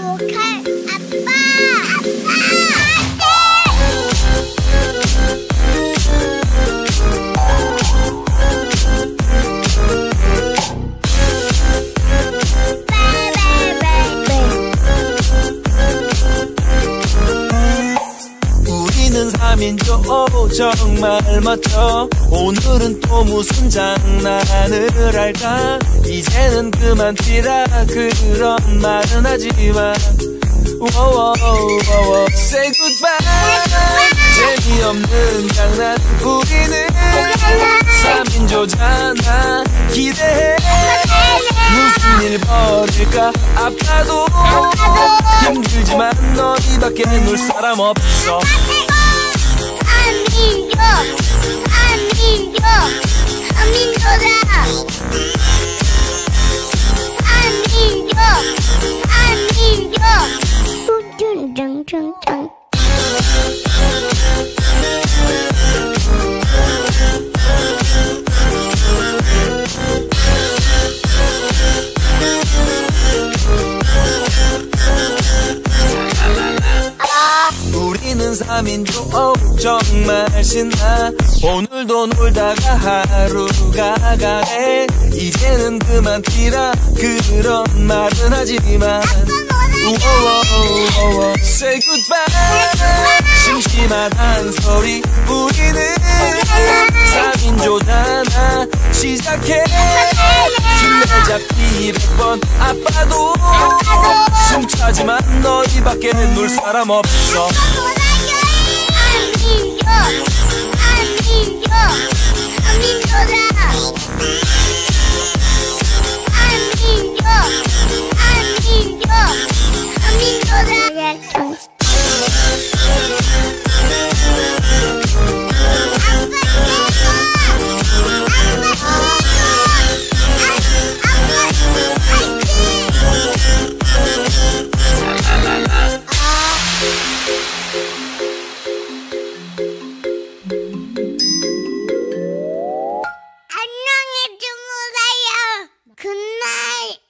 Okay, 빠 우리는 3인조 정말 멋져. 오늘은 또 무슨 장난을 할까? 이제는 그만 뛰라. 그런 말은 하지만 워워워워. Say goodbye. 재미없는 장난 우리는 3인조잖아 기대해. 무슨 일 벌일까? 아빠도 힘들지만 너희밖에 놀 사람 없어 Please. 우리는 3인조 어 정말 신나. 오늘도 놀다가 하루가 가네. 이제는 그만 뛰라. 그런 말은 하지만. 우워워워. Say goodbye. 심심한 소리 우리는 3인조잖아 시작해. 술래잡기 100번 아빠도. 숨차지만 너희밖에 놀 사람 없어 Bye.